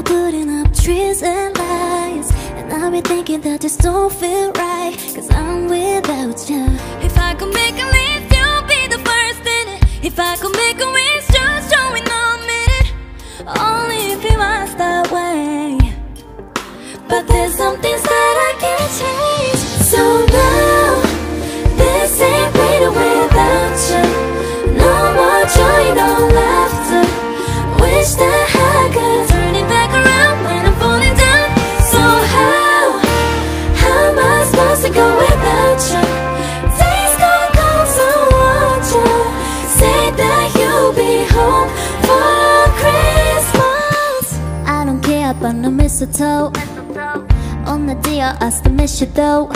People putting up trees and lights. And I've been thinking that this don't feel right. Cause I'm without you If I could make a list, you'll be the first in it. If I could make a wish, just on it. Only if you ask that way. But there's some on the mistletoe On the day I asked to miss you though.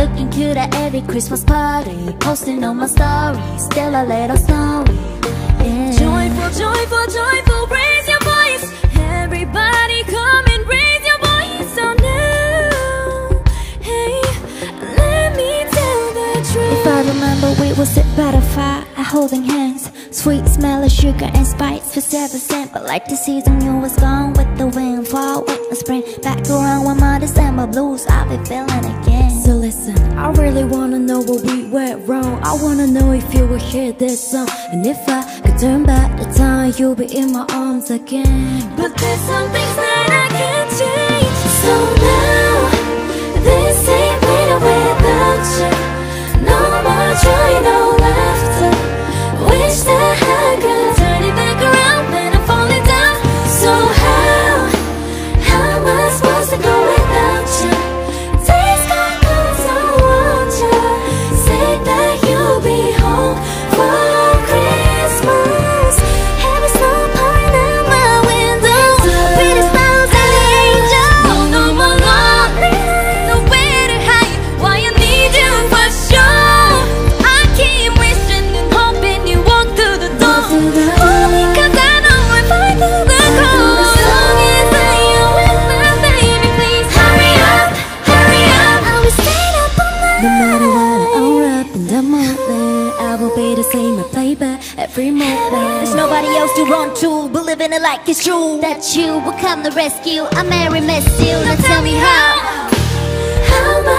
Looking cute at every Christmas party. Posting on my stories. Still a little snowy yeah. Joyful, joyful, joyful Raise your voice. Everybody come and raise your voice So now Hey, let me tell the truth. If I remember we would sit by the fire Holding hands. Sweet smell of sugar and spice for seven cent But like the season you was gone spring Back around with my December blues I'll be feeling again. So listen, I really wanna know what we went wrong. I wanna know if you will hear this song. And if I could turn back the time You'll be in my arms again. But there's some things that I every moment There's nobody else to run to Believing it like it's true. That you will come to rescue. I marry miss you Now tell me how. How am